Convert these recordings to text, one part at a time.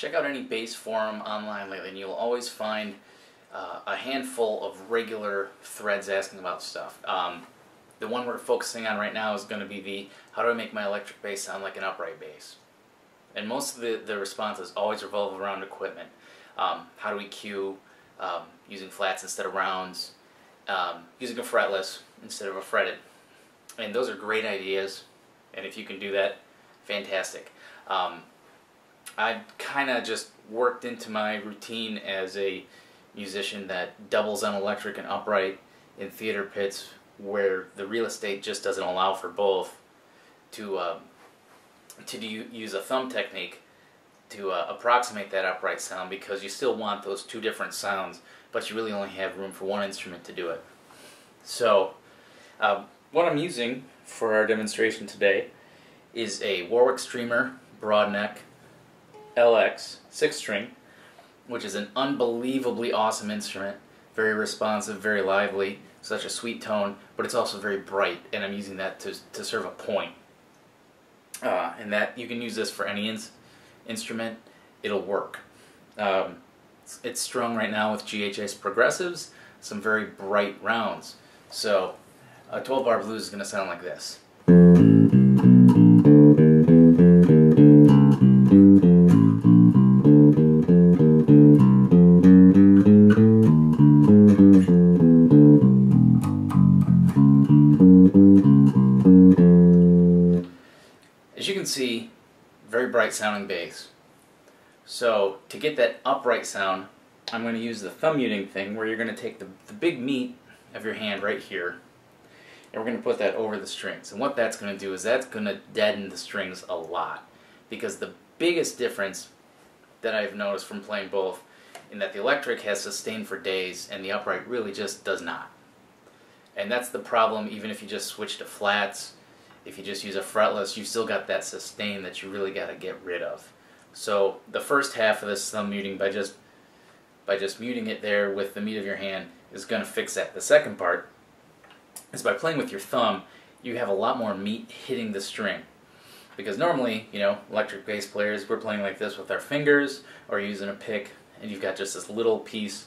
check out any bass forum online lately and you'll always find uh, a handful of regular threads asking about stuff. Um, the one we're focusing on right now is going to be the how do I make my electric bass sound like an upright bass? And most of the, the responses always revolve around equipment. Um, how do we cue um, using flats instead of rounds, um, using a fretless instead of a fretted. And those are great ideas, and if you can do that, fantastic. I've kind of just worked into my routine as a musician that doubles on electric and upright in theater pits where the real estate just doesn't allow for both to um, to do, use a thumb technique to uh, approximate that upright sound because you still want those two different sounds but you really only have room for one instrument to do it. So uh, what I'm using for our demonstration today is a Warwick Streamer Broadneck LX 6 string which is an unbelievably awesome instrument very responsive, very lively, such a sweet tone, but it's also very bright, and I'm using that to, to serve a point. Uh, and that you can use this for any ins instrument, it'll work. Um, it's, it's strung right now with GHS progressives, some very bright rounds. So a 12 bar blues is going to sound like this. Very bright sounding bass. So to get that upright sound, I'm going to use the thumb muting thing where you're going to take the, the big meat of your hand right here and we're going to put that over the strings. And what that's going to do is that's going to deaden the strings a lot because the biggest difference that I've noticed from playing both in that the electric has sustain for days and the upright really just does not. And that's the problem even if you just switch to flats, if you just use a fretless, you've still got that sustain that you really got to get rid of. So the first half of this thumb muting by just by just muting it there with the meat of your hand is going to fix that. The second part is by playing with your thumb, you have a lot more meat hitting the string. Because normally, you know, electric bass players, we're playing like this with our fingers or using a pick, and you've got just this little piece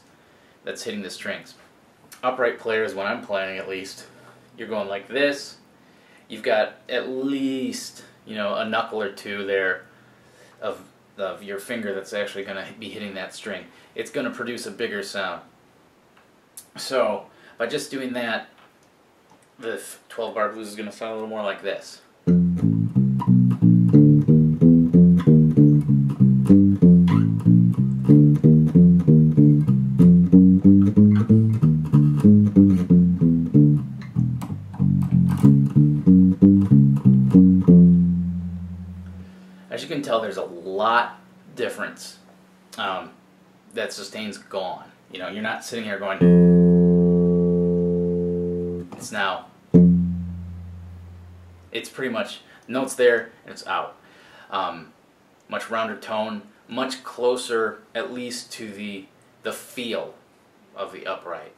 that's hitting the strings. Upright players, when I'm playing at least, you're going like this. You've got at least, you know, a knuckle or two there of, of your finger that's actually going to be hitting that string. It's going to produce a bigger sound. So, by just doing that, the 12 bar blues is going to sound a little more like this. Difference. Um, that sustain's gone. You know, you're not sitting here going. It's now. It's pretty much notes there and it's out. Um, much rounder tone, much closer, at least to the the feel of the upright,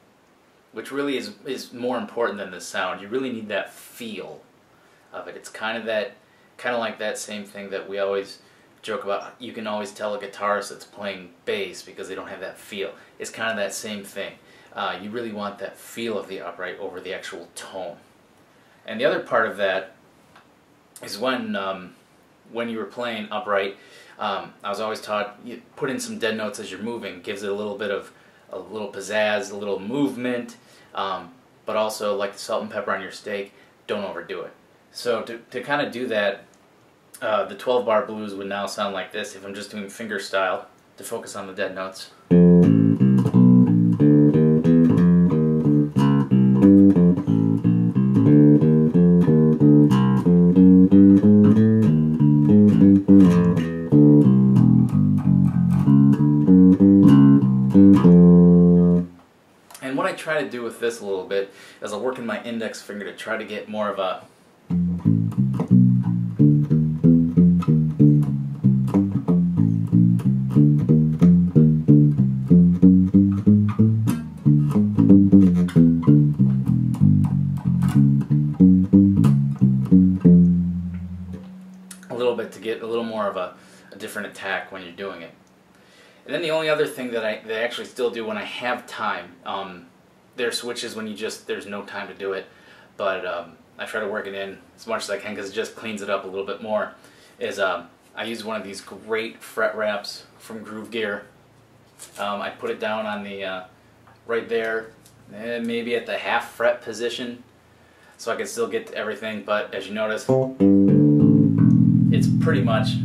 which really is is more important than the sound. You really need that feel of it. It's kind of that, kind of like that same thing that we always joke about. You can always tell a guitarist that's playing bass because they don't have that feel. It's kind of that same thing. Uh, you really want that feel of the upright over the actual tone. And the other part of that is when um, when you were playing upright, um, I was always taught you put in some dead notes as you're moving. Gives it a little bit of a little pizzazz, a little movement, um, but also like the salt and pepper on your steak, don't overdo it. So to, to kind of do that, uh, the 12 bar blues would now sound like this if I'm just doing finger style to focus on the dead notes. And what I try to do with this a little bit is I'll work in my index finger to try to get more of a a different attack when you're doing it. And then the only other thing that I, that I actually still do when I have time, um, there are switches when you just, there's no time to do it, but um, I try to work it in as much as I can because it just cleans it up a little bit more, is um, I use one of these great fret wraps from Gruv Gear. Um, I put it down on the, uh, right there, and maybe at the half fret position, so I can still get to everything, but as you notice, it's pretty much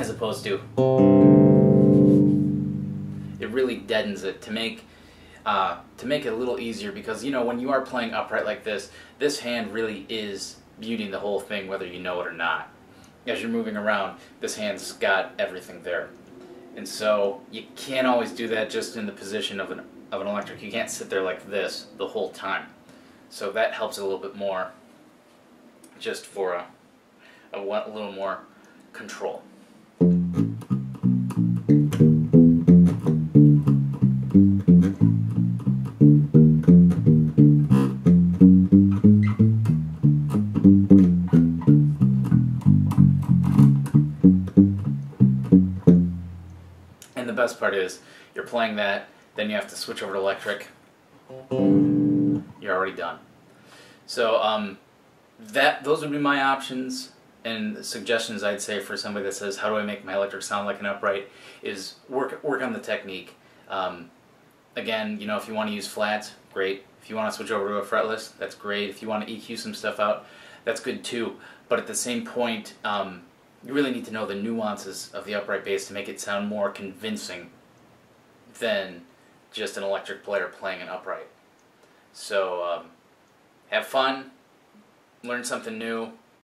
as opposed to it really deadens it to make uh, to make it a little easier because you know when you are playing upright like this this hand really is muting the whole thing whether you know it or not. As you're moving around this hand's got everything there. And so you can't always do that just in the position of an of an electric. You can't sit there like this the whole time. So that helps a little bit more just for a, a, a little more control best part is, you're playing that, then you have to switch over to electric. You're already done. So um, that those would be my options and suggestions I'd say for somebody that says, how do I make my electric sound like an upright? Is work work on the technique. Um, again, you know, if you want to use flats, great. If you want to switch over to a fretless, that's great. If you want to EQ some stuff out, that's good too. But at the same point, um, you really need to know the nuances of the upright bass to make it sound more convincing than just an electric player playing an upright. So um, have fun, learn something new,